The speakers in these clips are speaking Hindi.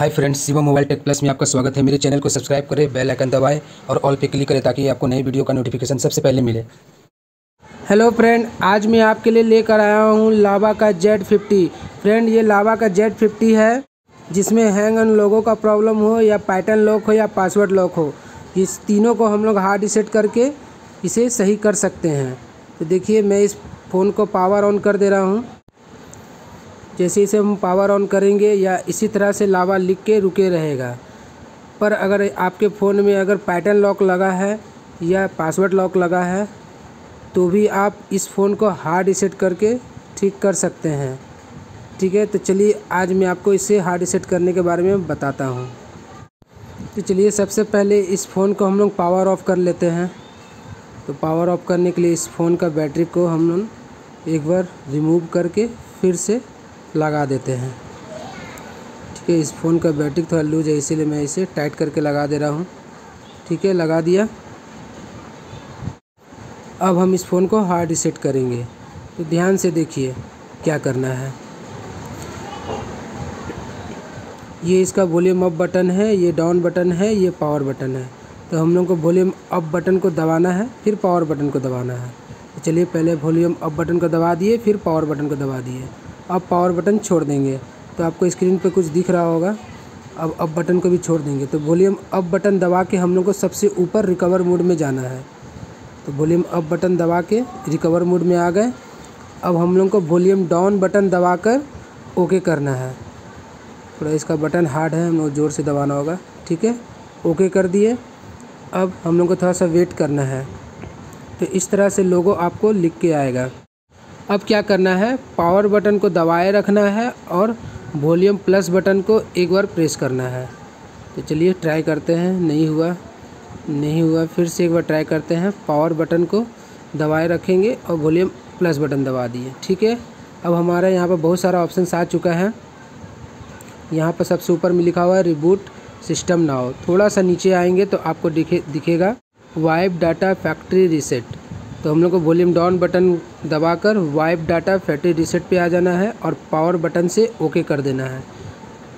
Hi friends Shiva mobile tech plus में आपका स्वागत है। मेरे चैनल को सब्सक्राइब करें बेल आइकन दबाएँ और ऑल पे क्लिक करें ताकि आपको नई वीडियो का नोटिफिकेशन सबसे पहले मिले। हेलो फ्रेंड आज मैं आपके लिए लेकर आया हूँ लावा का जेड फिफ्टी फ्रेंड ये लावा का जेड फिफ्टी है, जिसमें हैंग अन लोगों का प्रॉब्लम हो या पैटर्न लॉक हो या पासवर्ड लॉक हो। इस तीनों को हम लोग हार्ड रिसेट करके इसे सही कर सकते हैं। तो देखिए, मैं इस फ़ोन को पावर ऑन कर दे रहा हूँ। जैसे इसे हम पावर ऑन करेंगे या इसी तरह से लावा लिख के रुके रहेगा। पर अगर आपके फ़ोन में अगर पैटर्न लॉक लगा है या पासवर्ड लॉक लगा है तो भी आप इस फ़ोन को हार्ड रिसेट करके ठीक कर सकते हैं। ठीक है तो चलिए आज मैं आपको इसे हार्ड रिसेट करने के बारे में बताता हूँ। तो चलिए सबसे पहले इस फ़ोन को हम लोग पावर ऑफ़ कर लेते हैं। तो पावर ऑफ़ करने के लिए इस फ़ोन का बैटरी को हम लोग एक बार रिमूव करके फिर से लगा देते हैं। ठीक है, इस फ़ोन का बैटरी थोड़ा लूज है, इसीलिए मैं इसे टाइट करके लगा दे रहा हूँ। ठीक है, लगा दिया। अब हम इस फ़ोन को हार्ड रिसेट करेंगे। तो ध्यान से देखिए क्या करना है। ये इसका वॉल्यूम अप बटन है, ये डाउन बटन है, ये पावर बटन है। तो हम लोग को वॉल्यूम अप बटन को दबाना है, फिर पावर बटन को दबाना है। तो चलिए पहले वॉल्यूम अप बटन को दबा दिए, फिर पावर बटन को दबा दिए। अब पावर बटन छोड़ देंगे। तो आपको स्क्रीन पे कुछ दिख रहा होगा। अब अब बटन को भी छोड़ देंगे। तो वॉल्यूम अप बटन दबा के हम लोग को सबसे ऊपर रिकवर मोड में जाना है। तो वॉल्यूम अप बटन दबा के रिकवर मोड में आ गए। अब हम लोग को वॉल्यूम डाउन बटन दबा कर ओके करना है। थोड़ा इसका बटन हार्ड है, हम लोग ज़ोर से दबाना होगा। ठीक है? ओके कर दिए। अब हम लोग को थोड़ा सा वेट करना है। तो इस तरह से लोगो आपको लिख के आएगा। अब क्या करना है? पावर बटन को दबाए रखना है और वॉल्यूम प्लस बटन को एक बार प्रेस करना है। तो चलिए ट्राई करते हैं। नहीं हुआ। नहीं हुआ। फिर से एक बार ट्राई करते हैं। पावर बटन को दबाए रखेंगे और वॉल्यूम प्लस बटन दबा दिए। ठीक है? अब हमारे यहाँ पर बहुत सारा ऑप्शन आ चुका है। यहाँ पर सबसे ऊपर में लिखा हुआ है रिबूट सिस्टम नाउ थोड़ा सा नीचे आएँगे तो आपको दिखे, दिखेगा। वाइप डाटा फैक्ट्री रिसेट तो हम लोग को वॉल्यूम डाउन बटन दबाकर वाइप डाटा फैक्ट्री रिसेट पे आ जाना है और पावर बटन से ओके कर देना है।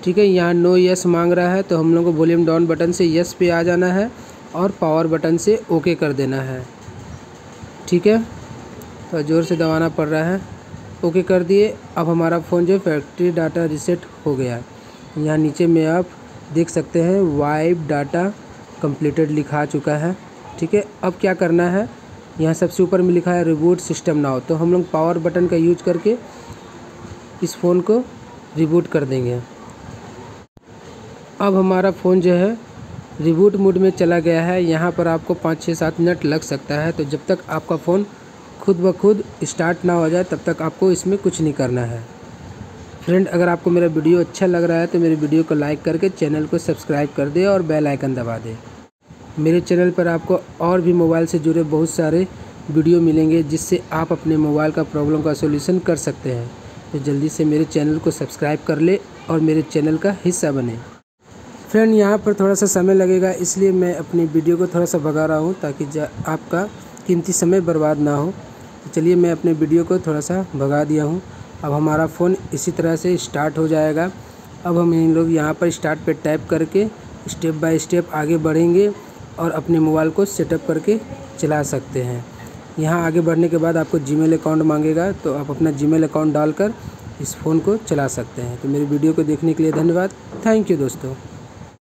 ठीक है, यहाँ नो यस मांग रहा है तो हम लोग को वॉल्यूम डाउन बटन से यस पे आ जाना है और पावर बटन से ओके कर देना है। ठीक है तो ज़ोर से दबाना पड़ रहा है। ओके कर दिए, अब हमारा फ़ोन जो फैक्ट्री डाटा रिसेट हो गया। यहाँ नीचे में आप देख सकते हैं, वाइप डाटा कंप्लीटेड लिखा चुका है। ठीक है, अब क्या करना है? यहाँ सबसे ऊपर में लिखा है रिबूट सिस्टम नाउ तो हम लोग पावर बटन का यूज़ करके इस फ़ोन को रिबूट कर देंगे। अब हमारा फ़ोन जो है रिबूट मोड में चला गया है। यहाँ पर आपको पाँच, छः, सात मिनट लग सकता है। तो जब तक आपका फ़ोन खुद ब खुद स्टार्ट ना हो जाए, तब तक आपको इसमें कुछ नहीं करना है। फ्रेंड अगर आपको मेरा वीडियो अच्छा लग रहा है तो मेरे वीडियो को लाइक करके चैनल को सब्सक्राइब कर दे और बेल आइकन दबा दे। मेरे चैनल पर आपको और भी मोबाइल से जुड़े बहुत सारे वीडियो मिलेंगे, जिससे आप अपने मोबाइल का प्रॉब्लम का सोल्यूशन कर सकते हैं। तो जल्दी से मेरे चैनल को सब्सक्राइब कर ले और मेरे चैनल का हिस्सा बने। फ्रेंड, यहाँ पर थोड़ा सा समय लगेगा, इसलिए मैं अपनी वीडियो को थोड़ा सा भगा रहा हूँ, ताकि आपका कीमती समय बर्बाद ना हो। तो चलिए मैं अपने वीडियो को थोड़ा सा भगा दिया हूँ। अब हमारा फ़ोन इसी तरह से स्टार्ट हो जाएगा। अब हम इन लोग यहाँ पर स्टार्ट पे टाइप करके स्टेप बाय स्टेप आगे बढ़ेंगे। और अपने मोबाइल को सेटअप करके चला सकते हैं। यहाँ आगे बढ़ने के बाद आपको जीमेल अकाउंट मांगेगा तो आप अपना जीमेल अकाउंट डालकर इस फ़ोन को चला सकते हैं। तो मेरी वीडियो को देखने के लिए धन्यवाद। थैंक यू दोस्तों।